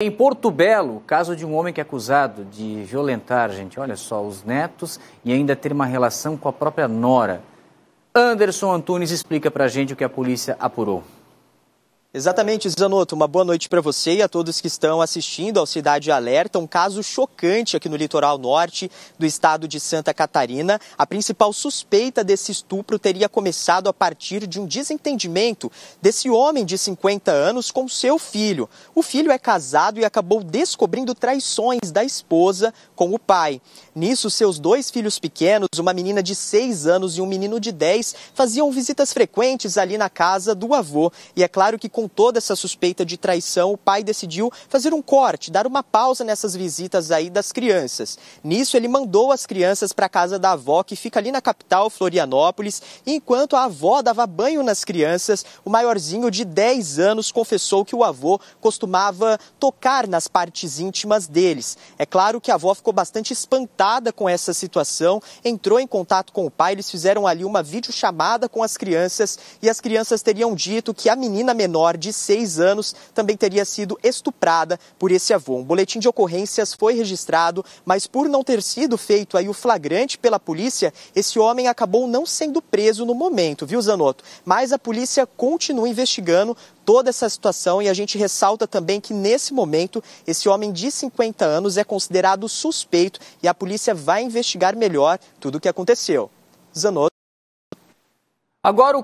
Em Porto Belo, caso de um homem que é acusado de violentar, gente, olha só, os netos e ainda ter uma relação com a própria nora. Anderson Antunes explica pra gente o que a polícia apurou. Exatamente, Zanotto. Uma boa noite para você e a todos que estão assistindo ao Cidade Alerta. Um caso chocante aqui no litoral norte do estado de Santa Catarina. A principal suspeita desse estupro teria começado a partir de um desentendimento desse homem de 50 anos com seu filho. O filho é casado e acabou descobrindo traições da esposa com o pai. Nisso, seus dois filhos pequenos, uma menina de 6 anos e um menino de 10, faziam visitas frequentes ali na casa do avô. E é claro que com toda essa suspeita de traição, o pai decidiu fazer um corte, dar uma pausa nessas visitas aí das crianças. Nisso, ele mandou as crianças para a casa da avó, que fica ali na capital, Florianópolis, e enquanto a avó dava banho nas crianças, o maiorzinho de 10 anos confessou que o avô costumava tocar nas partes íntimas deles. É claro que a avó ficou bastante espantada com essa situação, entrou em contato com o pai, eles fizeram ali uma videochamada com as crianças e as crianças teriam dito que a menina menor menor de seis anos também teria sido estuprada por esse avô. Um boletim de ocorrências foi registrado, mas por não ter sido feito aí o flagrante pela polícia, esse homem acabou não sendo preso no momento, viu, Zanotto? Mas a polícia continua investigando toda essa situação e a gente ressalta também que nesse momento esse homem de 50 anos é considerado suspeito e a polícia vai investigar melhor tudo o que aconteceu. Zanotto. Agora o